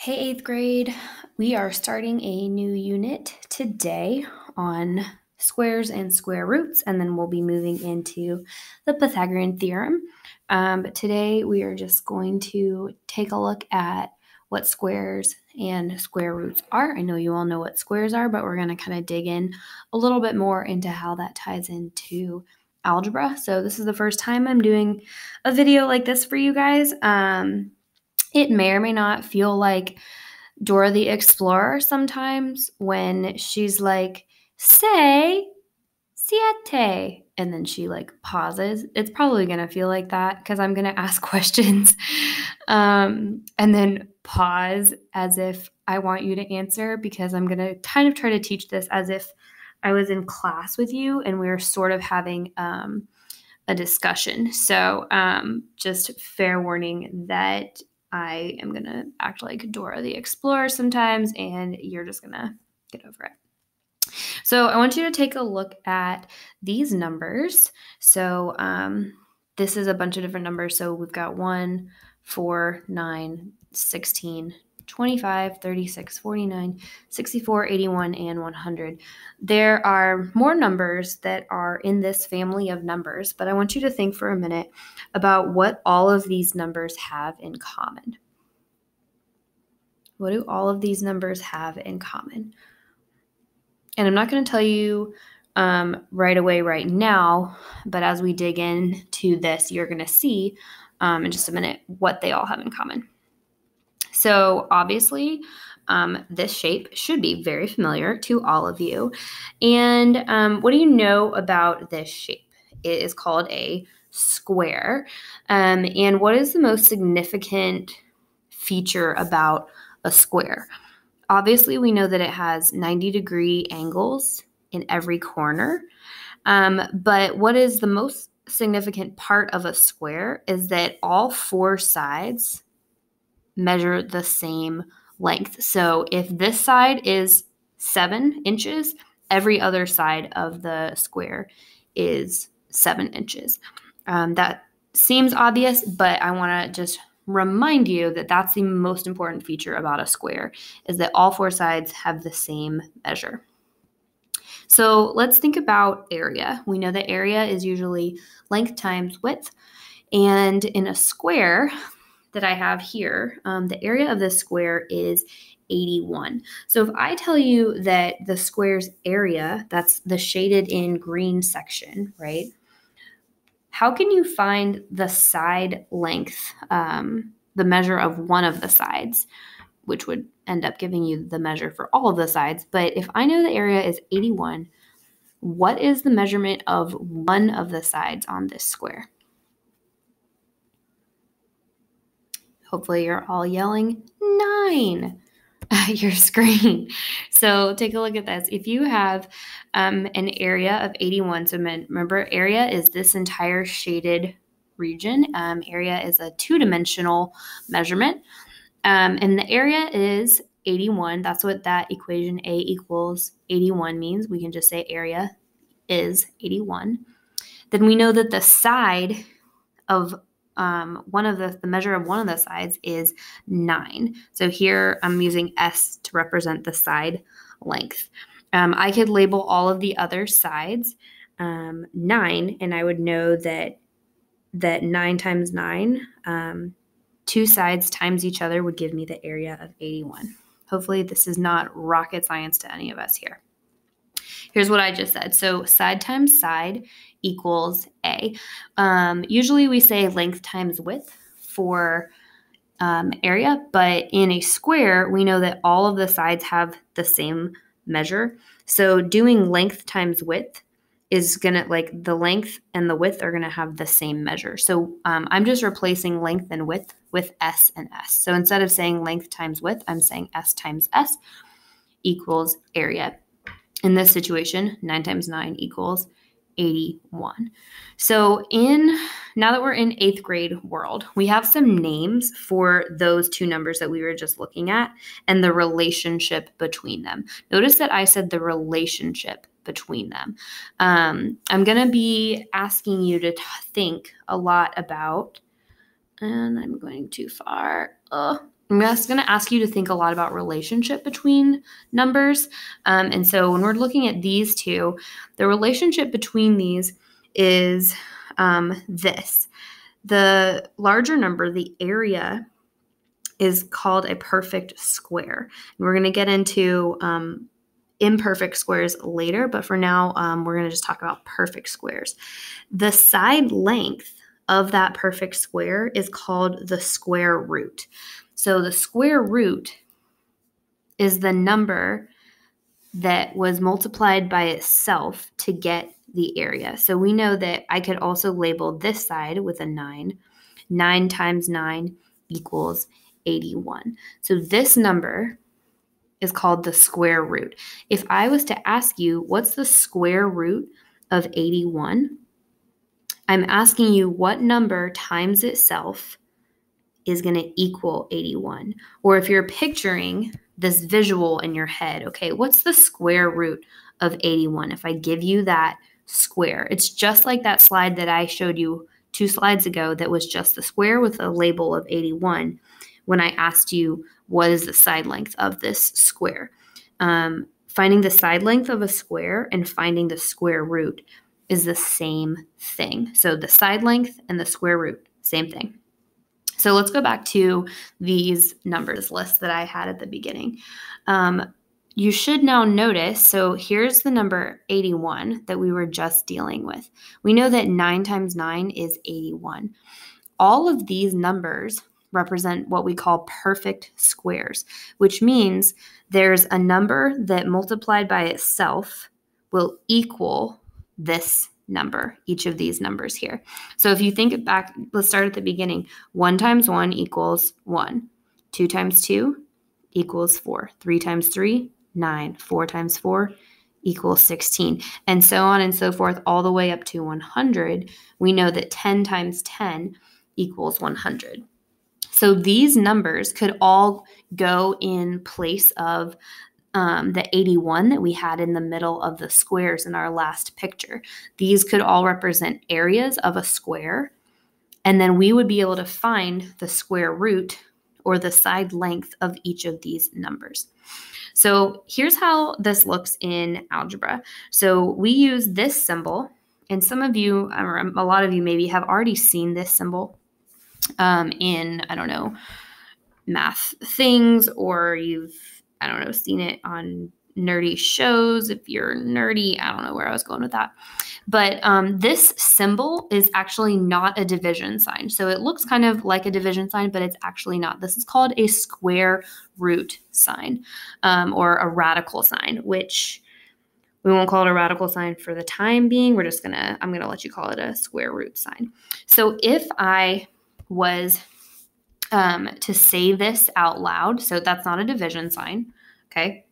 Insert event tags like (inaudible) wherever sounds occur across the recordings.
Hey, eighth grade. We are starting a new unit today on squares and square roots, and then we'll be moving into the Pythagorean theorem. Um, but today we are just going to take a look at what squares and square roots are. I know you all know what squares are, but we're going to kind of dig in a little bit more into how that ties into algebra. So this is the first time I'm doing a video like this for you guys. Um, it may or may not feel like Dora the Explorer sometimes when she's like, say siete, and then she like pauses. It's probably going to feel like that because I'm going (laughs) to ask questions um, and then pause as if I want you to answer because I'm going to kind of try to teach this as if I was in class with you and we were sort of having um, a discussion. So, um, just fair warning that I am going to act like Dora the Explorer sometimes, and you're just going to get over it. So, I want you to take a look at these numbers. So, um, this is a bunch of different numbers. So, we've got 1, 4, 9, 16, 25, 36, 49, 64, 81, and 100. There are more numbers that are in this family of numbers, but I want you to think for a minute about what all of these numbers have in common. What do all of these numbers have in common? And I'm not going to tell you um, right away, right now, but as we dig into this, you're going to see um, in just a minute what they all have in common. So, obviously, um, this shape should be very familiar to all of you. And um, what do you know about this shape? It is called a square. Um, and what is the most significant feature about a square? Obviously, we know that it has 90 degree angles in every corner. Um, but what is the most significant part of a square is that all four sides measure the same length. So if this side is seven inches, every other side of the square is seven inches. Um, that seems obvious, but I want to just remind you that that's the most important feature about a square is that all four sides have the same measure. So let's think about area. We know that area is usually length times width. And in a square, that I have here, um, the area of the square is 81. So if I tell you that the square's area, that's the shaded in green section, right? How can you find the side length, um, the measure of one of the sides, which would end up giving you the measure for all of the sides? But if I know the area is 81, what is the measurement of one of the sides on this square? Hopefully, you're all yelling nine (laughs) at your screen. So, take a look at this. If you have um, an area of 81, so remember, area is this entire shaded region. Um, area is a two dimensional measurement. Um, and the area is 81. That's what that equation A equals 81 means. We can just say area is 81. Then we know that the side of um, one of the, the measure of one of the sides is nine. So here I'm using S to represent the side length. Um, I could label all of the other sides um, nine, and I would know that that nine times nine, um, two sides times each other would give me the area of 81. Hopefully, this is not rocket science to any of us here. Here's what I just said. So side times side equals A. Um, usually we say length times width for um, area, but in a square, we know that all of the sides have the same measure. So doing length times width is gonna like the length and the width are gonna have the same measure. So um, I'm just replacing length and width with S and S. So instead of saying length times width, I'm saying S times S equals area. In this situation, 9 times 9 equals 81. So, in now that we're in eighth grade world, we have some names for those two numbers that we were just looking at and the relationship between them. Notice that I said the relationship between them. Um, I'm going to be asking you to think a lot about, and I'm going too far. Oh, I'm just going to ask you to think a lot about relationship between numbers. Um, and so when we're looking at these two, the relationship between these is um, this. The larger number, the area, is called a perfect square. And we're going to get into um, imperfect squares later, but for now, um, we're going to just talk about perfect squares. The side length of that perfect square is called the square root. So the square root is the number that was multiplied by itself to get the area. So we know that I could also label this side with a 9. 9 times 9 equals 81. So this number is called the square root. If I was to ask you, what's the square root of 81? I'm asking you what number times itself is going to equal 81. Or if you're picturing this visual in your head, okay, what's the square root of 81? If I give you that square, it's just like that slide that I showed you two slides ago that was just the square with a label of 81 when I asked you what is the side length of this square. Um, finding the side length of a square and finding the square root is the same thing. So the side length and the square root, same thing. So let's go back to these numbers list that I had at the beginning. Um, you should now notice, so here's the number 81 that we were just dealing with. We know that 9 times 9 is 81. All of these numbers represent what we call perfect squares, which means there's a number that multiplied by itself will equal this number, each of these numbers here. So if you think back, let's start at the beginning. 1 times 1 equals 1. 2 times 2 equals 4. 3 times 3, 9. 4 times 4 equals 16. And so on and so forth, all the way up to 100. We know that 10 times 10 equals 100. So these numbers could all go in place of um, the 81 that we had in the middle of the squares in our last picture. These could all represent areas of a square. And then we would be able to find the square root or the side length of each of these numbers. So here's how this looks in algebra. So we use this symbol, and some of you, or a lot of you maybe, have already seen this symbol um, in, I don't know, math things, or you've, I don't know, seen it on nerdy shows. If you're nerdy, I don't know where I was going with that. But um, this symbol is actually not a division sign. So it looks kind of like a division sign, but it's actually not. This is called a square root sign um, or a radical sign, which we won't call it a radical sign for the time being. We're just going to, I'm going to let you call it a square root sign. So if I was um, to say this out loud. So that's not a division sign. Okay.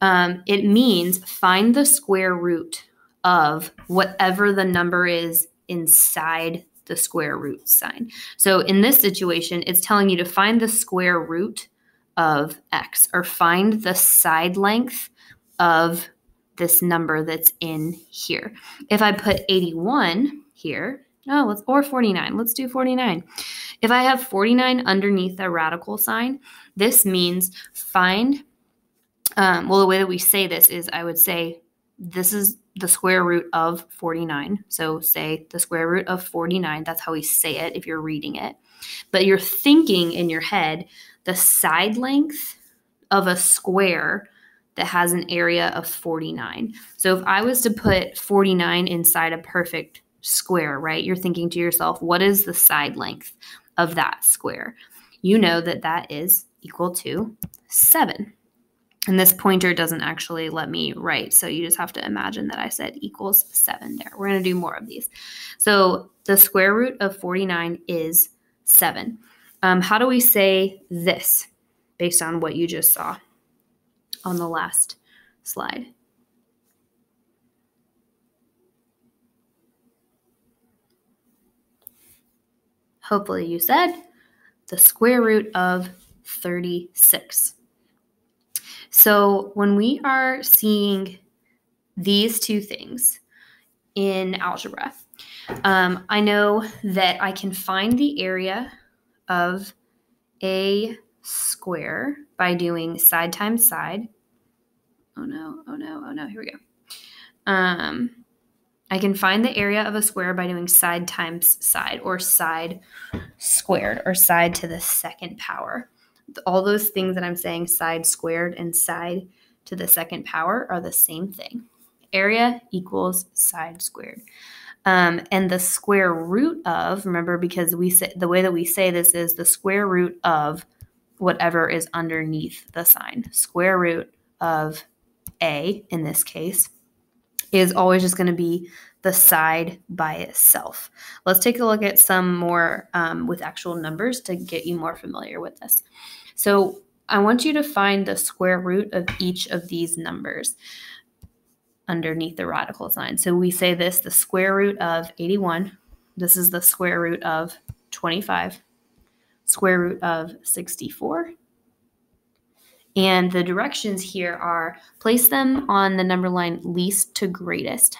Um, it means find the square root of whatever the number is inside the square root sign. So in this situation, it's telling you to find the square root of x or find the side length of this number that's in here. If I put 81 here, Oh, let's or 49. Let's do 49. If I have 49 underneath a radical sign, this means find um, well, the way that we say this is I would say this is the square root of 49. So say the square root of 49. That's how we say it if you're reading it. But you're thinking in your head the side length of a square that has an area of 49. So if I was to put 49 inside a perfect square, right? You're thinking to yourself, what is the side length of that square? You know that that is equal to 7. And this pointer doesn't actually let me write, so you just have to imagine that I said equals 7 there. We're going to do more of these. So the square root of 49 is 7. Um, how do we say this based on what you just saw on the last slide? Hopefully you said, the square root of 36. So when we are seeing these two things in algebra, um, I know that I can find the area of a square by doing side times side. Oh no, oh no, oh no, here we go. Um, I can find the area of a square by doing side times side or side squared or side to the second power. All those things that I'm saying, side squared and side to the second power, are the same thing. Area equals side squared. Um, and the square root of, remember, because we say the way that we say this is the square root of whatever is underneath the sign. Square root of A in this case is always just going to be the side by itself. Let's take a look at some more um, with actual numbers to get you more familiar with this. So I want you to find the square root of each of these numbers underneath the radical sign. So we say this the square root of 81. This is the square root of 25, square root of 64. And the directions here are place them on the number line least to greatest.